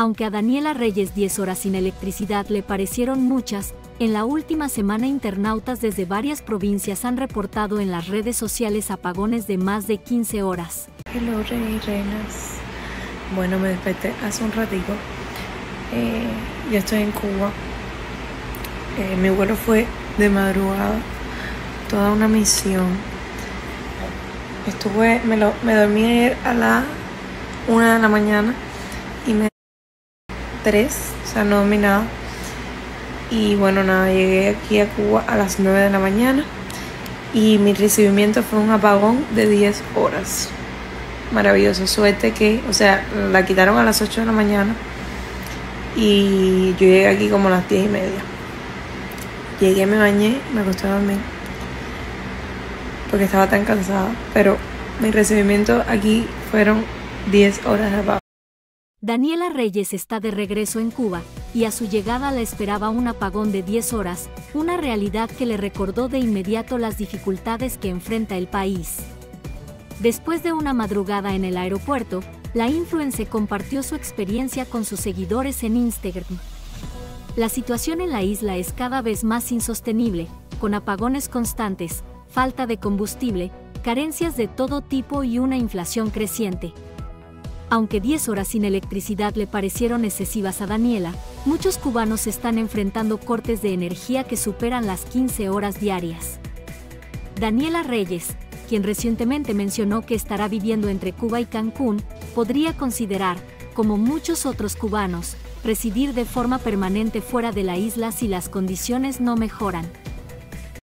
Aunque a Daniela Reyes 10 horas sin electricidad le parecieron muchas, en la última semana internautas desde varias provincias han reportado en las redes sociales apagones de más de 15 horas. Hello, rey reinas. Bueno, me desperté hace un ratito. Eh, ya estoy en Cuba. Eh, mi vuelo fue de madrugada. Toda una misión. Estuve, me, lo, me dormí ayer a la una de la mañana 3, o sea, no dormí nada. Y bueno, nada, llegué aquí a Cuba a las 9 de la mañana y mi recibimiento fue un apagón de 10 horas. Maravilloso, suerte que, o sea, la quitaron a las 8 de la mañana y yo llegué aquí como a las 10 y media. Llegué, me bañé, me acosté a dormir porque estaba tan cansada, pero mi recibimiento aquí fueron 10 horas de apagón. Daniela Reyes está de regreso en Cuba, y a su llegada la esperaba un apagón de 10 horas, una realidad que le recordó de inmediato las dificultades que enfrenta el país. Después de una madrugada en el aeropuerto, la influencer compartió su experiencia con sus seguidores en Instagram. La situación en la isla es cada vez más insostenible, con apagones constantes, falta de combustible, carencias de todo tipo y una inflación creciente. Aunque 10 horas sin electricidad le parecieron excesivas a Daniela, muchos cubanos están enfrentando cortes de energía que superan las 15 horas diarias. Daniela Reyes, quien recientemente mencionó que estará viviendo entre Cuba y Cancún, podría considerar, como muchos otros cubanos, residir de forma permanente fuera de la isla si las condiciones no mejoran.